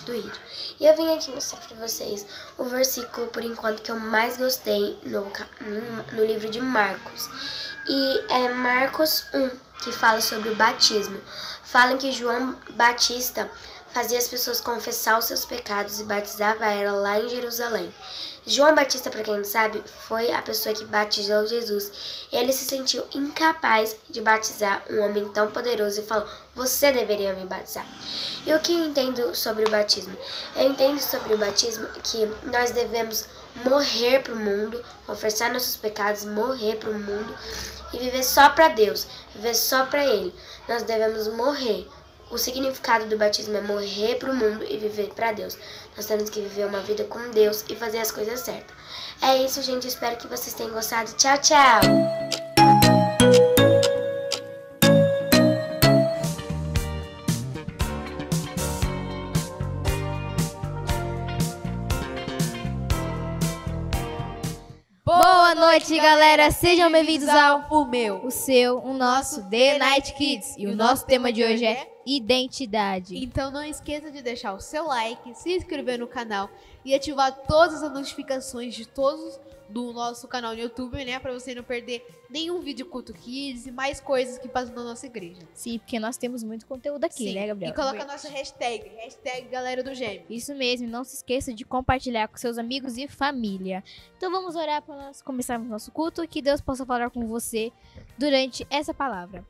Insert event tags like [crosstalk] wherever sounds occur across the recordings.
do IRO. E eu vim aqui mostrar para vocês o versículo, por enquanto, que eu mais gostei no, no, no livro de Marcos. E é Marcos 1, que fala sobre o batismo. Falam que João Batista fazia as pessoas confessar os seus pecados e batizava ela lá em Jerusalém. João Batista, para quem não sabe, foi a pessoa que batizou Jesus. Ele se sentiu incapaz de batizar um homem tão poderoso e falou: Você deveria me batizar. E o que eu entendo sobre o batismo? Eu entendo sobre o batismo que nós devemos morrer para o mundo, confessar nossos pecados, morrer para o mundo e viver só para Deus, viver só para Ele. Nós devemos morrer o significado do batismo é morrer para o mundo e viver para Deus. Nós temos que viver uma vida com Deus e fazer as coisas certas. É isso, gente. Espero que vocês tenham gostado. Tchau, tchau! Noite, galera. Sejam bem-vindos ao O Meu, o Seu, o nosso The Night Kids. E o nosso tema de hoje é identidade. Então não esqueça de deixar o seu like, se inscrever no canal e ativar todas as notificações de todos do nosso canal no YouTube, né? Pra você não perder nenhum vídeo culto kids e mais coisas que passam na nossa igreja. Sim, porque nós temos muito conteúdo aqui, Sim. né, Gabriel? E coloca a nossa hashtag, hashtag galera do gêmeo. Isso mesmo, não se esqueça de compartilhar com seus amigos e família. Então vamos orar para nós começarmos nosso culto e que Deus possa falar com você durante essa palavra.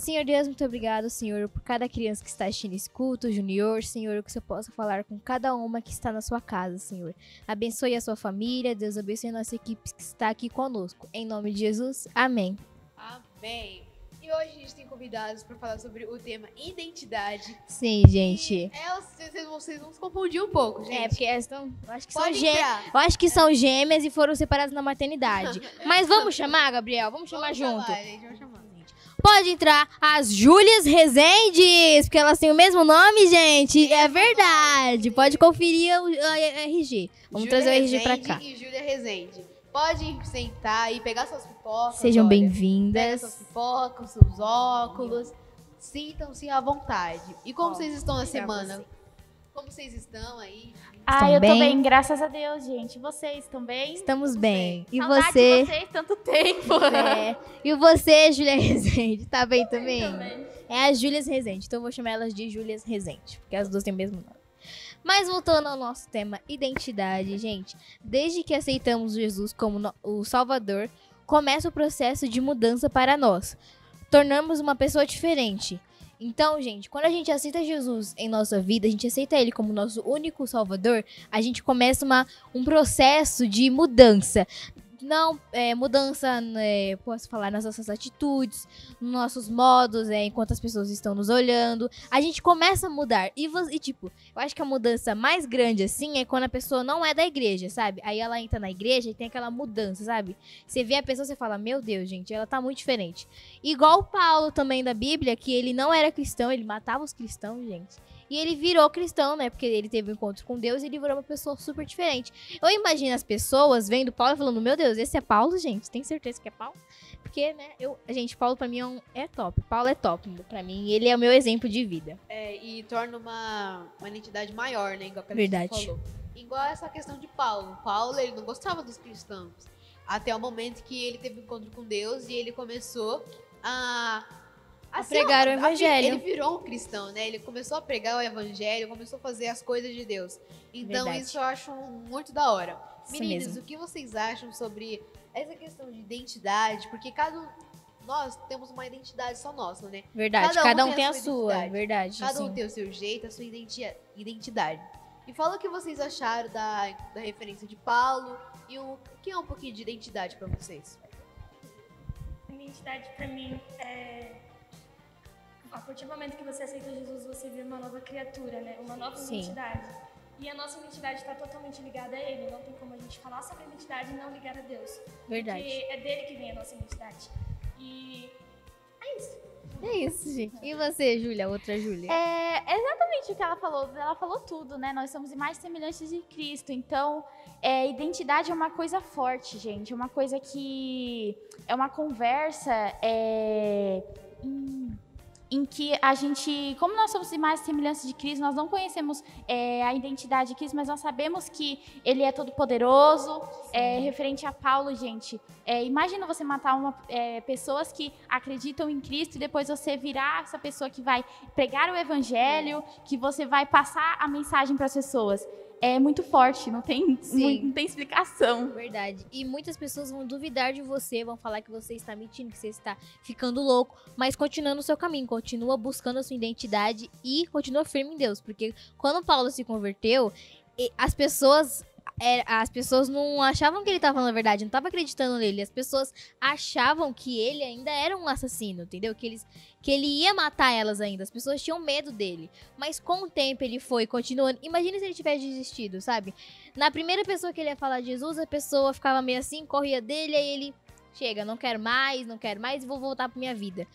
Senhor Deus, muito obrigado, Senhor, por cada criança que está assistindo esse culto, Junior, Senhor, que você possa falar com cada uma que está na sua casa, Senhor. Abençoe a sua família, Deus abençoe a nossa equipe que está aqui conosco. Em nome de Jesus, amém. Amém. E hoje a gente tem convidados para falar sobre o tema identidade. Sim, gente. Elas, vocês, vocês vão se confundir um pouco, gente. É, porque elas estão. Eu acho que são Pode entrar. Eu acho que são gêmeas e foram separadas na maternidade. [laughs] Mas vamos chamar, Gabriel? Vamos chamar Vamos junto. chamar, gente, vamos chamar. Pode entrar as Júlias Rezendes, porque elas têm o mesmo nome, gente. É verdade. Pode conferir o a RG. Vamos Júlia trazer o RG pra Rezende cá. E Júlia Rezende. Pode sentar e pegar suas pipocas. Sejam olha. Pega bem-vindas. suas pipocas, seus óculos. Sintam-se à vontade. E como Ó, vocês estão na pra semana? você. Como vocês estão aí? Ah, Estão eu bem? tô bem, graças a Deus, gente. Vocês também? Estamos bem. E Saudade você? de vocês, tanto tempo. É. [laughs] E você, Júlia Rezende? Tá bem também? também. É as Júlias Rezende. Então eu vou chamar elas de Júlias Rezende, porque as duas têm o mesmo nome. Mas voltando ao nosso tema identidade, gente. Desde que aceitamos Jesus como no- o Salvador, começa o processo de mudança para nós. Tornamos uma pessoa diferente. Então, gente, quando a gente aceita Jesus em nossa vida, a gente aceita Ele como nosso único Salvador, a gente começa uma, um processo de mudança. Não, é, mudança, né, posso falar, nas nossas atitudes, nos nossos modos, é, enquanto as pessoas estão nos olhando. A gente começa a mudar. E, e, tipo, eu acho que a mudança mais grande, assim, é quando a pessoa não é da igreja, sabe? Aí ela entra na igreja e tem aquela mudança, sabe? Você vê a pessoa e fala, meu Deus, gente, ela tá muito diferente. Igual o Paulo também da Bíblia, que ele não era cristão, ele matava os cristãos, gente. E ele virou cristão, né? Porque ele teve um encontro com Deus e ele virou uma pessoa super diferente. Eu imagino as pessoas vendo Paulo e falando, meu Deus, esse é Paulo, gente? Tem certeza que é Paulo? Porque, né, eu, gente, Paulo pra mim é, um, é top. Paulo é top pra mim. Ele é o meu exemplo de vida. É, e torna uma, uma identidade maior, né? Igual que a Verdade. gente falou. Igual essa questão de Paulo. Paulo, ele não gostava dos cristãos. Até o momento que ele teve um encontro com Deus e ele começou a... A ser pregar o evangelho. Ele virou um cristão, né? Ele começou a pregar o evangelho, começou a fazer as coisas de Deus. Então Verdade. isso eu acho muito da hora. Meninas, o que vocês acham sobre essa questão de identidade? Porque cada um... Nós temos uma identidade só nossa, né? Verdade. Cada Cada, um um tem a sua. identidade. Verdade. Cada um sim. tem o seu jeito, a sua identi- identidade. E fala o que vocês acharam da, da referência de Paulo e o que é um pouquinho de identidade pra vocês. Identidade pra mim é. A partir do momento que você aceita Jesus, você vira uma nova criatura, né? Uma nova Sim. identidade. E a nossa identidade está totalmente ligada a Ele. Não tem como a gente falar sobre a identidade e não ligar a Deus. Verdade. Porque é dele que vem a nossa identidade. E é isso. É isso, gente. E você, Júlia? Outra Júlia? É exatamente o que ela falou. Ela falou tudo, né? Nós somos imagens semelhantes de Cristo. Então, é, identidade é uma coisa forte, gente. É uma coisa que é uma conversa. É, hum, em que a gente, como nós somos imagens e semelhanças de Cristo, nós não conhecemos é, a identidade de Cristo, mas nós sabemos que Ele é todo poderoso. É, referente a Paulo, gente, é, imagina você matar uma, é, pessoas que acreditam em Cristo e depois você virar essa pessoa que vai pregar o Evangelho, que você vai passar a mensagem para as pessoas é muito forte, não tem, Sim. não tem explicação. Verdade. E muitas pessoas vão duvidar de você, vão falar que você está mentindo, que você está ficando louco, mas continua no seu caminho, continua buscando a sua identidade e continua firme em Deus, porque quando Paulo se converteu, as pessoas as pessoas não achavam que ele estava falando a verdade, não estavam acreditando nele. As pessoas achavam que ele ainda era um assassino, entendeu? Que, eles, que ele ia matar elas ainda. As pessoas tinham medo dele. Mas com o tempo ele foi continuando. Imagina se ele tivesse desistido, sabe? Na primeira pessoa que ele ia falar de Jesus, a pessoa ficava meio assim, corria dele, aí ele chega, não quero mais, não quero mais, vou voltar pra minha vida.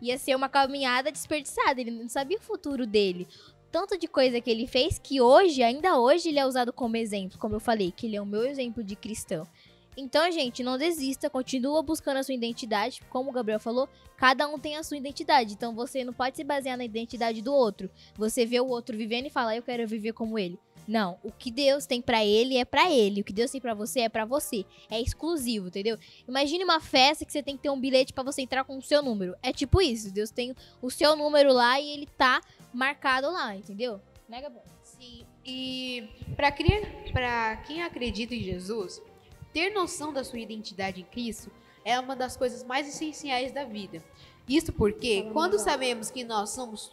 Ia ser uma caminhada desperdiçada, ele não sabia o futuro dele. Tanto de coisa que ele fez que hoje, ainda hoje, ele é usado como exemplo, como eu falei, que ele é o meu exemplo de cristão. Então, gente, não desista, continua buscando a sua identidade, como o Gabriel falou, cada um tem a sua identidade, então você não pode se basear na identidade do outro. Você vê o outro vivendo e fala, eu quero viver como ele. Não, o que Deus tem pra ele é pra ele, o que Deus tem pra você é pra você. É exclusivo, entendeu? Imagine uma festa que você tem que ter um bilhete pra você entrar com o seu número. É tipo isso, Deus tem o seu número lá e ele tá marcado lá, entendeu? Né, Gabriel? Sim. E para para quem acredita em Jesus, ter noção da sua identidade em Cristo é uma das coisas mais essenciais da vida. Isso porque quando sabemos que nós somos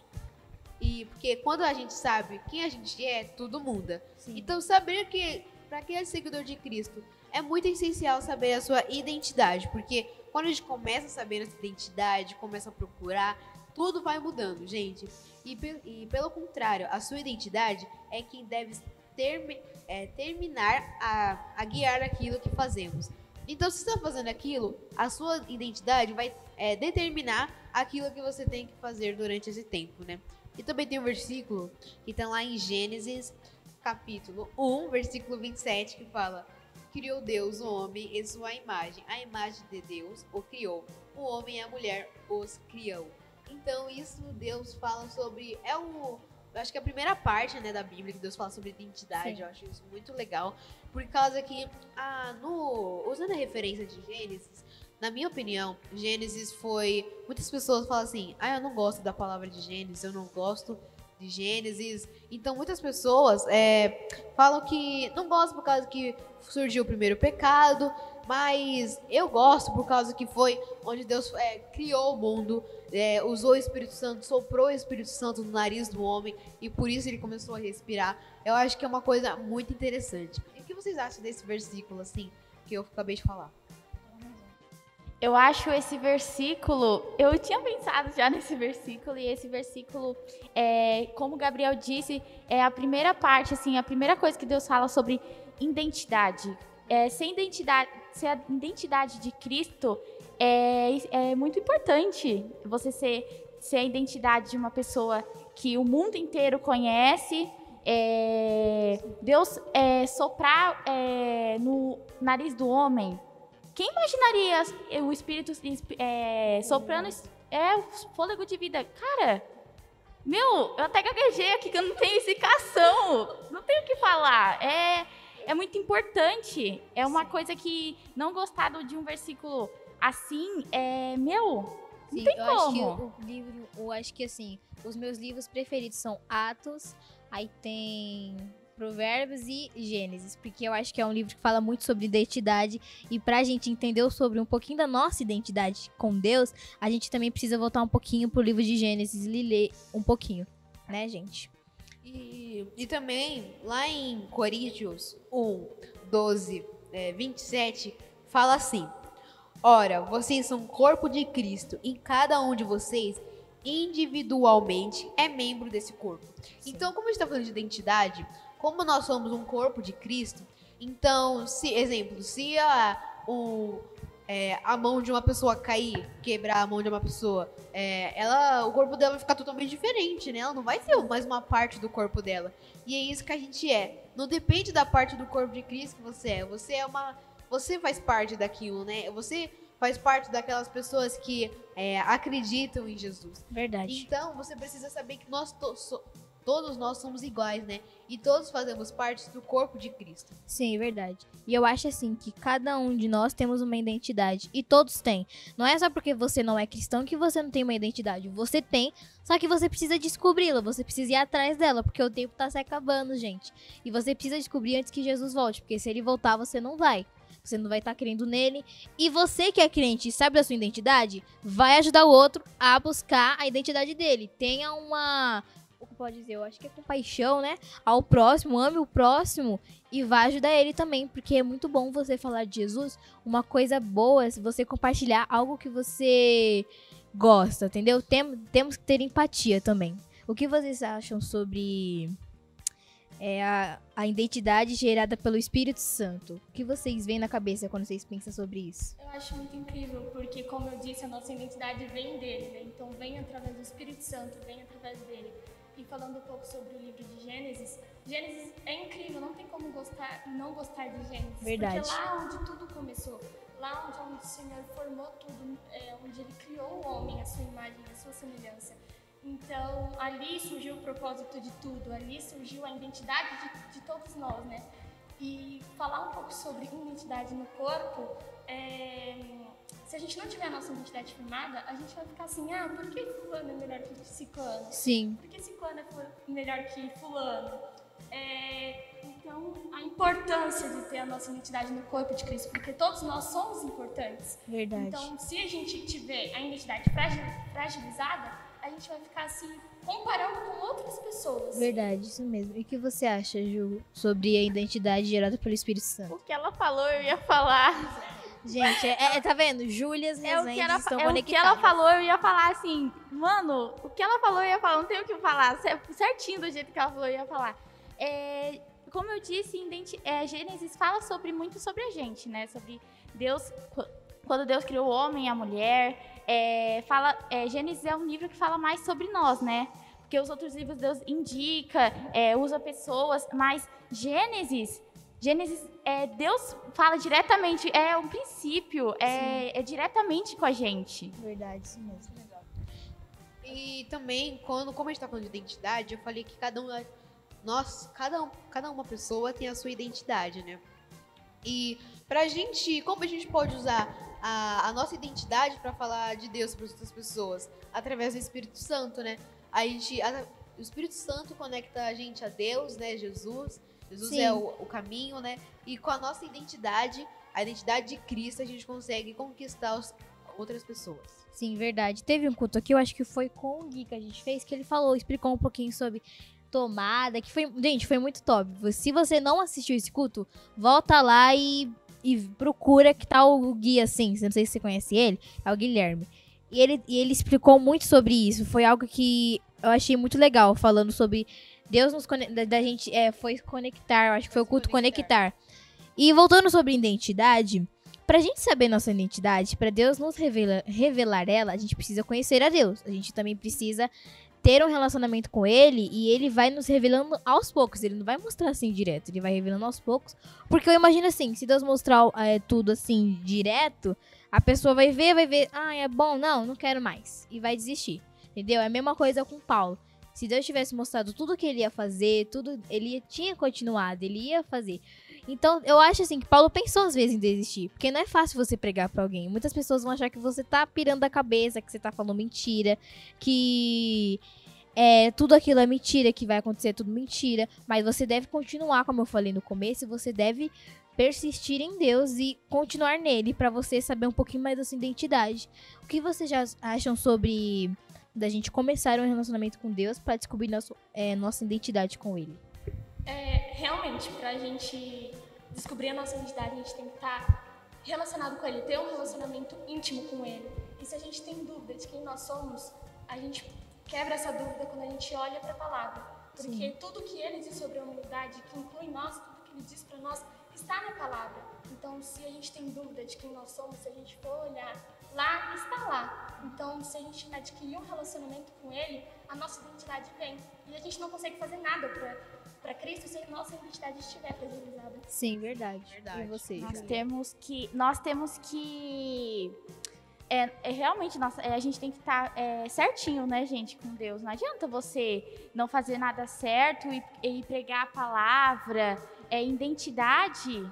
e porque quando a gente sabe quem a gente é, tudo muda. Então saber que para quem é seguidor de Cristo é muito essencial saber a sua identidade, porque quando a gente começa a saber essa identidade, começa a procurar, tudo vai mudando, gente. E, e pelo contrário, a sua identidade é quem deve termi- é, terminar a, a guiar aquilo que fazemos. Então, se você está fazendo aquilo, a sua identidade vai é, determinar aquilo que você tem que fazer durante esse tempo, né? E também tem um versículo que está lá em Gênesis, capítulo 1, versículo 27, que fala: Criou Deus o homem em sua imagem, a imagem de Deus o criou, o homem e a mulher os criou. Então, isso Deus fala sobre. É o. Eu acho que é a primeira parte né, da Bíblia que Deus fala sobre identidade. Sim. Eu acho isso muito legal. Por causa que, ah, no, usando a referência de Gênesis, na minha opinião, Gênesis foi. Muitas pessoas falam assim: ah, eu não gosto da palavra de Gênesis, eu não gosto de Gênesis. Então, muitas pessoas é, falam que não gostam por causa que surgiu o primeiro pecado, mas eu gosto por causa que foi onde Deus é, criou o mundo, é, usou o Espírito Santo, soprou o Espírito Santo no nariz do homem e por isso ele começou a respirar. Eu acho que é uma coisa muito interessante. E o que vocês acham desse versículo, assim, que eu acabei de falar? Eu acho esse versículo, eu tinha pensado já nesse versículo e esse versículo, é, como o Gabriel disse, é a primeira parte, assim, a primeira coisa que Deus fala sobre identidade. É, ser identidade, ser a identidade de Cristo é, é muito importante. Você ser, ser a identidade de uma pessoa que o mundo inteiro conhece. é, Deus é, soprar é, no nariz do homem quem imaginaria o espírito é, soprando é o fôlego de vida? Cara, meu, eu até gaguejei aqui que eu não tenho explicação. Não tenho o que falar. É, é muito importante. É uma coisa que não gostar de um versículo assim é, meu, Sim, tem eu acho que como. o livro, eu acho que assim, os meus livros preferidos são Atos, aí tem Provérbios e Gênesis, porque eu acho que é um livro que fala muito sobre identidade e pra gente entender sobre um pouquinho da nossa identidade com Deus, a gente também precisa voltar um pouquinho pro livro de Gênesis e ler um pouquinho, né, gente? E, e também, lá em Coríntios 1, 12, é, 27, fala assim: Ora, vocês são corpo de Cristo, e cada um de vocês, individualmente, é membro desse corpo. Então, como a gente está falando de identidade, como nós somos um corpo de Cristo, então, se, exemplo, se a, o, é, a mão de uma pessoa cair, quebrar a mão de uma pessoa, é, ela, o corpo dela vai ficar totalmente diferente, né? Ela não vai ser mais uma parte do corpo dela. E é isso que a gente é. Não depende da parte do corpo de Cristo que você é. Você é uma. Você faz parte daquilo, né? Você faz parte daquelas pessoas que é, acreditam em Jesus. Verdade. Então, você precisa saber que nós to- so- todos nós somos iguais, né? E todos fazemos parte do corpo de Cristo. Sim, verdade. E eu acho assim que cada um de nós temos uma identidade. E todos têm. Não é só porque você não é cristão que você não tem uma identidade. Você tem, só que você precisa descobri-la. Você precisa ir atrás dela, porque o tempo tá se acabando, gente. E você precisa descobrir antes que Jesus volte. Porque se ele voltar, você não vai. Você não vai estar crendo nele. E você que é crente e sabe da sua identidade, vai ajudar o outro a buscar a identidade dele. Tenha uma. Pode dizer? Eu acho que é compaixão, né? Ao próximo, ame o próximo e vai ajudar ele também, porque é muito bom você falar de Jesus. Uma coisa boa se você compartilhar algo que você gosta, entendeu? Tem, temos que ter empatia também. O que vocês acham sobre é, a, a identidade gerada pelo Espírito Santo? O que vocês veem na cabeça quando vocês pensam sobre isso? Eu acho muito incrível, porque, como eu disse, a nossa identidade vem dele, né? Então, vem através do Espírito Santo, vem através dele. E falando um pouco sobre o livro de Gênesis, Gênesis é incrível, não tem como gostar, não gostar de Gênesis. Verdade. Porque lá onde tudo começou, lá onde, o Senhor formou tudo, é, onde ele criou o homem, a sua imagem, a sua semelhança. Então, ali surgiu o propósito de tudo, ali surgiu a identidade de, de todos nós, né? E falar um pouco sobre identidade no corpo, é, se a gente não tiver a nossa identidade firmada, a gente vai ficar assim, ah, por que fulano é melhor que ciclano? Sim, Por que ciclano é melhor que fulano? É, então, a importância de ter a nossa identidade no corpo de Cristo, porque todos nós somos importantes. verdade. Então, se a gente tiver a identidade fragi- fragilizada, a gente vai ficar se comparando com outras pessoas. Verdade, isso mesmo. E o que você acha, Ju, sobre a identidade gerada pelo Espírito Santo? O que ela falou, eu ia falar. [laughs] Gente, é, é- tá vendo? Júlias É o, que ela, estão é o que conectadas. ela falou, eu ia falar assim, mano, o que ela falou, eu ia falar, não tenho o que falar, cer- certinho do jeito que ela falou, eu ia falar. É, como eu disse, é, Gênesis fala sobre muito sobre a gente, né? Sobre Deus, qu- quando Deus criou o homem e a mulher. É, fala, é, Gênesis é um livro que fala mais sobre nós, né? Porque os outros livros Deus indica, é, usa pessoas, mas Gênesis, Gênesis, é, Deus fala diretamente, é um princípio, é, é diretamente com a gente. Verdade, isso mesmo. E também, quando, como a gente tá falando de identidade, eu falei que cada um. Nós, cada, um- cada uma pessoa tem a sua identidade, né? E pra gente, como a gente pode usar a, a nossa identidade pra falar de Deus para outras pessoas? Através do Espírito Santo, né? A gente, a- o Espírito Santo conecta a gente a Deus, né? Jesus. Jesus Sim. é o, o caminho, né? E com a nossa identidade, a identidade de Cristo, a gente consegue conquistar os- outras pessoas. Sim, verdade. Teve um culto aqui, eu acho que foi com o Gui que a gente fez, que ele falou, explicou um pouquinho sobre tomada, que foi, gente, foi muito top. Se você não assistiu esse culto, volta lá e, e procura que tá o Gui assim, não sei se você conhece ele, é o Guilherme. E ele, e ele explicou muito sobre isso, foi algo que eu achei muito legal, falando sobre Deus nos conectar, da, da gente, é, foi conectar, acho que foi o culto conectar. E voltando sobre identidade, Pra gente saber nossa identidade, pra Deus nos revela- revelar ela, a gente precisa conhecer a Deus. A gente também precisa ter um relacionamento com Ele e Ele vai nos revelando aos poucos. Ele não vai mostrar assim direto, Ele vai revelando aos poucos. Porque eu imagino assim, se Deus mostrar é, tudo assim direto, a pessoa vai ver, vai ver, ah, é bom, não, não quero mais. E vai desistir. Entendeu? É a mesma coisa com Paulo. Se Deus tivesse mostrado tudo que ele ia fazer, tudo, ele tinha continuado, ele ia fazer. Então, eu acho assim que Paulo pensou às vezes em desistir, porque não é fácil você pregar pra alguém. Muitas pessoas vão achar que você tá pirando a cabeça, que você tá falando mentira, que é, tudo aquilo é mentira, que vai acontecer é tudo mentira, mas você deve continuar, como eu falei no começo, você deve persistir em Deus e continuar nele pra você saber um pouquinho mais da sua identidade. O que vocês já acham sobre da gente começar um relacionamento com Deus pra descobrir nosso, é, nossa identidade com ele? É, realmente, pra gente descobrir a nossa identidade, a gente tem que estar relacionado com ele, ter um relacionamento íntimo com ele. E se a gente tem dúvida de quem nós somos, a gente quebra essa dúvida quando a gente olha para a palavra. Porque tudo que ele diz sobre a humanidade, que inclui nós, tudo que ele diz para nós, está na palavra. Então, se a gente tem dúvida de quem nós somos, se a gente for olhar lá, está lá. Então, se a gente adquirir um relacionamento com ele, a nossa identidade vem. E a gente não consegue fazer nada para Cristo se a nossa identidade estiver fragilizada. Sim, verdade. Verdade. E você, Nós temos que. Nós temos que. É, é realmente, nossa, é, a gente tem que estar certinho, né, gente, com Deus. Não adianta você não fazer nada certo e, e pregar a palavra. É identidade.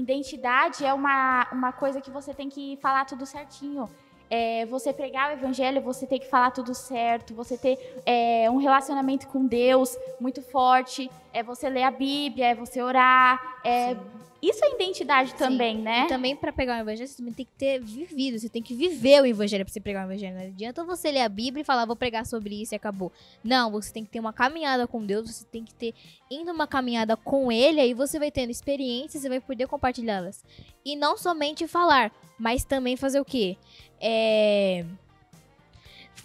Identidade é uma, uma coisa que você tem que falar tudo certinho. É, você pregar o evangelho, você tem que falar tudo certo, você ter é, um relacionamento com Deus muito forte, é você ler a Bíblia, é você orar, é, isso é identidade também, né? E também pra pegar o evangelho, você também tem que ter vivido, você tem que viver o evangelho pra você pregar o evangelho. Não adianta você ler a Bíblia e falar, vou pregar sobre isso e acabou. Não, você tem que ter uma caminhada com Deus, você tem que ter indo uma caminhada com Ele, aí você vai tendo experiências e vai poder compartilhá-las. E não somente falar, mas também fazer o quê? É...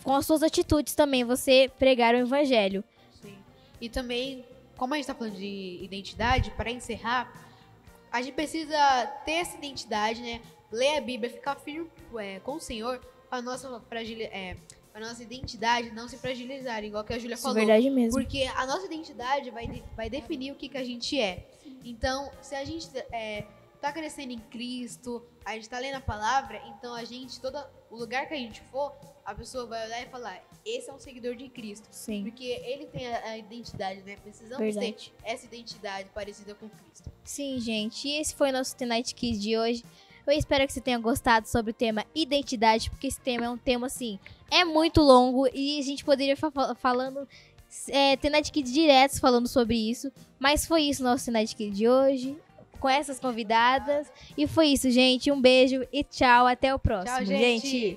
Com as suas atitudes também, você pregar o evangelho. Sim. E também, como a gente tá falando de identidade, para encerrar, a gente precisa ter essa identidade, né? Ler a Bíblia, ficar firme é, com o Senhor, para nossa fragil, é, pra nossa identidade não se fragilizar, igual que a Júlia Isso é falou. verdade mesmo. Porque a nossa identidade vai, de- vai definir o que, que a gente é. Então, se a gente é, tá crescendo em Cristo, a gente tá lendo a palavra, então a gente, todo o lugar que a gente for, a pessoa vai olhar e falar: esse é um seguidor de Cristo. Sim, Porque ele tem a, a identidade, né? Precisamos verdade. ter essa identidade parecida com Cristo. Sim, gente. E esse foi o nosso Tonight Kids de hoje. Eu espero que você tenha gostado sobre o tema identidade, porque esse tema é um tema, assim, é muito longo e a gente poderia estar falando, é, Tonight Kids diretos falando sobre isso. Mas foi isso o nosso Tonight Kids de hoje, com essas convidadas. E foi isso, gente. Um beijo e tchau. Até o próximo, gente. gente.